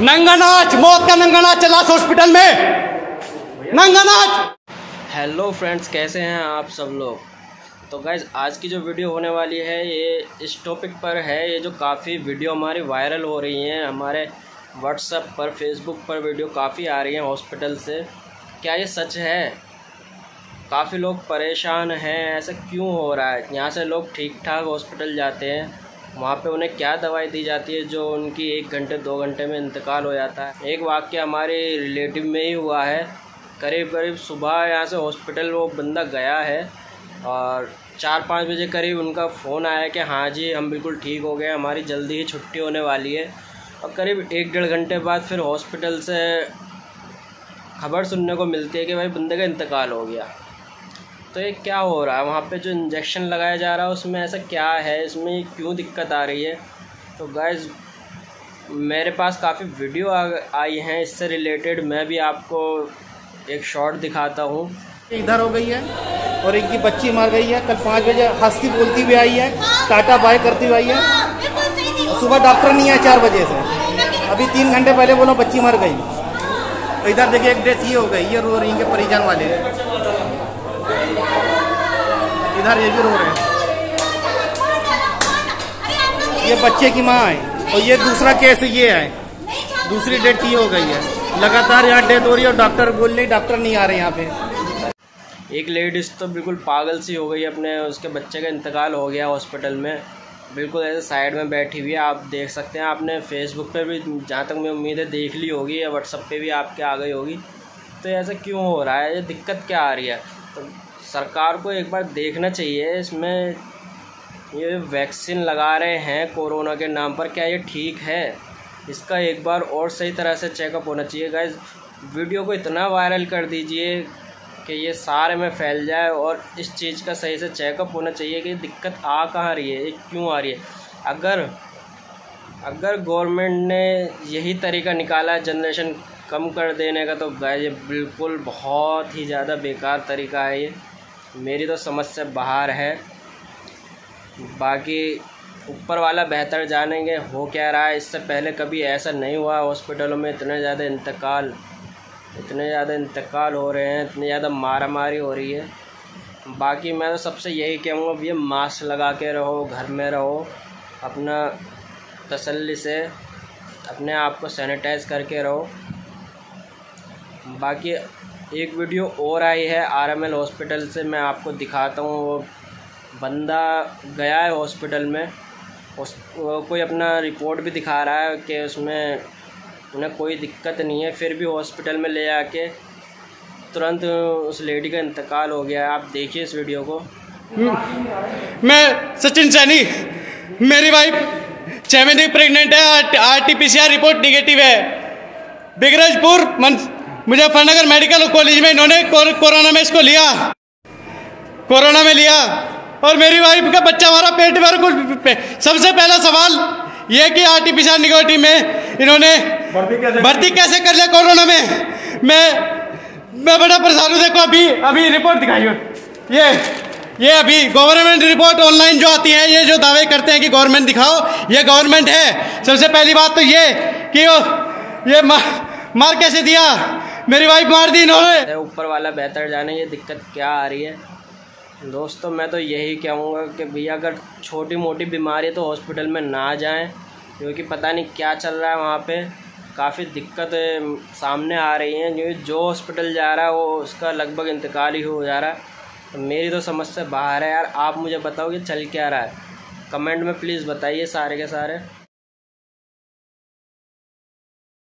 नंगा नाच मौत का नंगा नाच चला हॉस्पिटल में। नंगा नाच हेलो फ्रेंड्स कैसे हैं आप सब लोग? तो गाइज़ आज की जो वीडियो होने वाली है, ये इस टॉपिक पर है, ये जो काफ़ी वीडियो हमारी वायरल हो रही हैं, हमारे व्हाट्सएप पर फेसबुक पर वीडियो काफ़ी आ रही हैं हॉस्पिटल से। क्या ये सच है? काफ़ी लोग परेशान हैं, ऐसा क्यों हो रहा है? यहाँ से लोग ठीक ठाक हॉस्पिटल जाते हैं। वहाँ पे उन्हें क्या दवाई दी जाती है जो उनकी एक घंटे, दो घंटे में इंतकाल हो जाता है? एक वाक्य हमारे रिलेटिव में ही हुआ है। करीब करीब सुबह यहाँ से हॉस्पिटल वो बंदा गया है और चार पाँच बजे करीब उनका फ़ोन आया कि हाँ जी, हम बिल्कुल ठीक हो गए, हमारी जल्दी ही छुट्टी होने वाली है। और करीब एक डेढ़ घंटे बाद फिर हॉस्पिटल से खबर सुनने को मिलती है कि भाई बंदे का इंतकाल हो गया। तो ये क्या हो रहा है? वहाँ पे जो इंजेक्शन लगाया जा रहा है, उसमें ऐसा क्या है? इसमें क्यों दिक्कत आ रही है? तो गाइज़ मेरे पास काफ़ी वीडियो आई हैं, इससे रिलेटेड मैं भी आपको एक शॉर्ट दिखाता हूँ। इधर हो गई है, और एक की बच्ची मर गई है। कल पाँच बजे हंसती बोलती हुई आई है, टाटा बाय करती हुई आई है। सुबह डॉक्टर नहीं आया चार बजे से। अभी तीन घंटे पहले बोलो बच्ची मर गई। इधर देखिए, एक डेथ ये हो गई, ये रो रही है, परिजन वाले। इधर ये भी रो रहे हैं। ये बच्चे की माँ है और ये दूसरा केस ये है। दूसरी डेट ये हो गई है। लगातार यहाँ डेथ हो रही है और डॉक्टर बोल रही डॉक्टर नहीं आ रहे यहाँ पे। एक लेडीज़ तो बिल्कुल पागल सी हो गई अपने, उसके बच्चे का इंतकाल हो गया हॉस्पिटल में। बिल्कुल ऐसे साइड में बैठी हुई है, आप देख सकते हैं, आपने फेसबुक पे भी जहाँ तक मैं उम्मीद है देख ली होगी या व्हाट्सअप पे भी आपके आ गई होगी। तो ऐसा क्यों हो रहा है? ये दिक्कत क्या आ रही है? सरकार को एक बार देखना चाहिए इसमें ये वैक्सीन लगा रहे हैं कोरोना के नाम पर, क्या ये ठीक है? इसका एक बार और सही तरह से चेकअप होना चाहिए। गाइज़ वीडियो को इतना वायरल कर दीजिए कि ये सारे में फैल जाए और इस चीज़ का सही से चेकअप होना चाहिए कि दिक्कत आ कहाँ रही है क्यों आ रही है। अगर अगर गवर्नमेंट ने यही तरीका निकाला जनरेशन कम कर देने का तो गाय ये बिल्कुल बहुत ही ज़्यादा बेकार तरीका है ये। मेरी तो समझ से बाहर है। बाकी ऊपर वाला बेहतर जानेंगे, हो क्या रहा है? इससे पहले कभी ऐसा नहीं हुआ हॉस्पिटलों में, इतने ज़्यादा इंतकाल, इतने ज़्यादा इंतकाल हो रहे हैं, इतनी ज़्यादा मारा मारी हो रही है। बाकी मैं तो सबसे यही कहूँगा भैया मास्क लगा के रहो, घर में रहो, अपना तसल्ली से, अपने आप को सैनिटाइज करके रहो। बाकी एक वीडियो और आई है आरएमएल हॉस्पिटल से, मैं आपको दिखाता हूँ। वो बंदा गया है हॉस्पिटल में। उस कोई अपना रिपोर्ट भी दिखा रहा है कि उसमें उन्हें कोई दिक्कत नहीं है। फिर भी हॉस्पिटल में ले आके तुरंत उस लेडी का इंतकाल हो गया है। आप देखिए इस वीडियो को। मैं सचिन सैनी, मेरी वाइफ छः महीने प्रेग्नेंट है R T P C R report negative है। बिगरजपुर मुजफ्फरनगर मेडिकल कॉलेज में इन्होंने कोरोना में इसको लिया। कोरोना में लिया। और मेरी वाइफ का बच्चा हमारा पेट भर कुछ पे, सबसे पहला सवाल ये कि आर टी पी सी में इन्होंने भर्ती कैसे कर लिया? कोरोना में? मैं मैं बड़ा परेशान हूँ। देखो अभी अभी रिपोर्ट दिखाइए ये ये अभी गवर्नमेंट रिपोर्ट ऑनलाइन जो आती है ये जो दावे करते हैं कि गवर्नमेंट दिखाओ ये गवर्नमेंट है। सबसे पहली बात तो ये कि वो ये मार कैसे दिया? मेरी वाइफ मार दी इन्होंने। ऊपर वाला बेहतर जाने, ये दिक्कत क्या आ रही है? दोस्तों, मैं तो यही कहूँगा कि भैया, अगर छोटी मोटी बीमारी तो हॉस्पिटल में ना जाएँ, क्योंकि पता नहीं क्या चल रहा है वहाँ पे। काफ़ी दिक्कत सामने आ रही हैं, क्योंकि जो हॉस्पिटल जा रहा है, वो उसका लगभग इंतकाल ही हो जा रहा है। तो मेरी तो समझ से बाहर है। यार, आप मुझे बताओ कि चल क्या रहा है? कमेंट में प्लीज़ बताइए सारे के सारे।